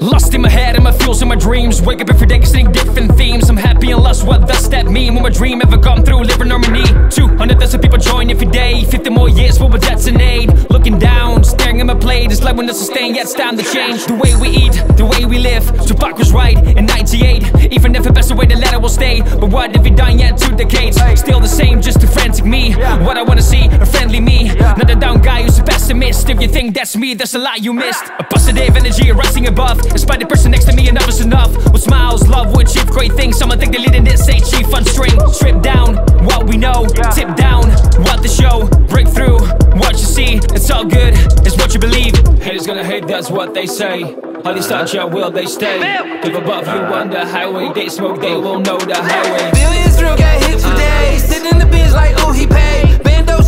Lost in my head and my feels and my dreams. Wake up every day singing different themes. I'm happy and lost, what does that mean? When my dream ever come through, living harmony 200,000 people join every day. 50 more years, what would that detonate? Looking down, staring at my plate. It's like we're not sustain, yet it's time to change. The way we eat, the way we live. Tupac was right in 98 Even if it passed away, the letter will stay. But what if we die yet two decades? Still the same, just a frantic me What I wanna see, a friendly me. Not a down guy who's a pessimist. If you think that's me, there's a lot you missed. A positive energy rising above. Despite the person next to me, enough is enough. With smiles, love, would achieve great things. Someone think they're leading this, say chief on string Strip down what we know, tip down what the show. Break through what you see, it's all good, it's what you believe. Haters gonna hate, that's what they say. All these thoughts, yeah, will they stay? Live above you on the highway, they smoke, they won't know the highway. Billions real got hit for days. Sitting in the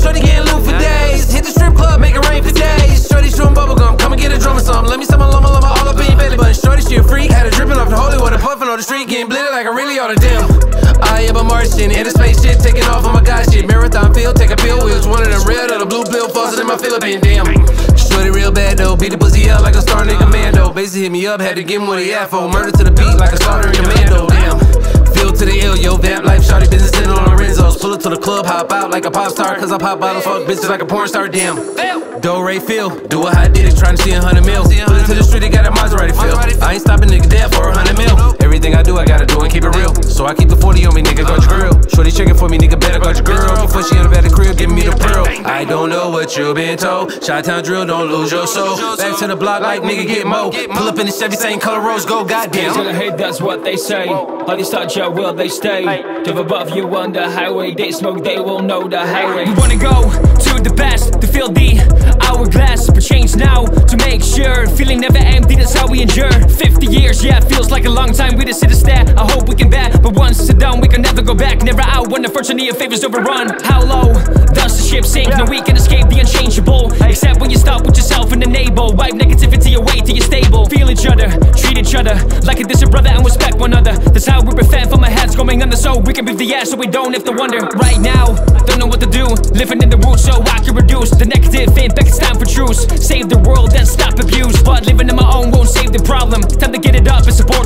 shorty getting loot for days. Hit the strip club, make it rain for days. Shorty chewing bubblegum, come and get a drum or something Let me summon llama llama all up in your belly button. Shorty, she a freak, had her dripping off the holy water Puffing on the street, getting blitted like I really oughta damn. I am a Martian, in a spaceship, taking off on my god shit. Marathon field, take a pill, wheels, one of them red or the blue pill Faucet in my Philippine, damn. Shorty real bad though, beat the pussy up like a star nigga Mando Basically hit me up, had to give him what he had Murder to the beat like a starter in commando, damn to the club, hop out like a pop star Cause I pop bottles, fuck bitches like a porn star, damn. Do Ray feel, do what I did trying to see a hundred mil. Put it to the street, they got a Maserati feel. I ain't stopping nigga dead for a hundred mil Everything I do, I gotta do and keep it real. So I keep the 40 on me, nigga, got your grill. Shorty checking for me, nigga, better got your girl Before she in the better crib, giving me the pearl. I don't know what you been told. Chi-town drill, don't lose your soul. Back to the block like nigga, get mo. Pull up in the Chevy, same color rose gold, Haters goddamn gonna hate, that's what they say. All these thoughts, yeah, will they stay? Live above you on the highway They smoke, they won't know the highway. We wanna go to the best To feel the hourglass. But change now to make sure. Feeling never empty, that's how we endure. 50 years, when the fortune of favors overrun. How low? Does the ship sink? No, we can escape the unchangeable. Except when you stop with yourself and enable Wipe negativity away till you're stable. Feel each other, treat each other Like a distant brother and respect one another. That's how we prevent from our heads going under. So we can breathe the ass so we don't have to wonder. Right now, don't know what to do. Living in the roots so I can reduce The negative impact, it's time for truce. Save the world and stop abuse. But living on my own won't save the problem. Time to get it up and support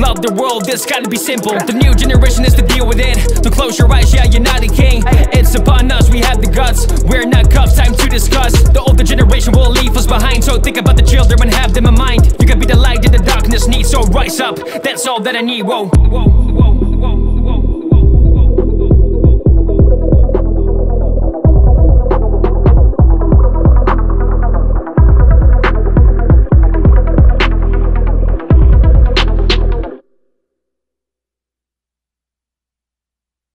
Love the world, this gotta be simple. The new generation is to deal with it. To close your eyes, yeah, you're not a king. It's upon us, we have the guts. We're not cups, time to discuss. The older generation will leave us behind. So think about the children and have them in mind. You can be the light that the darkness needs So rise up, that's all that I need, whoa, whoa.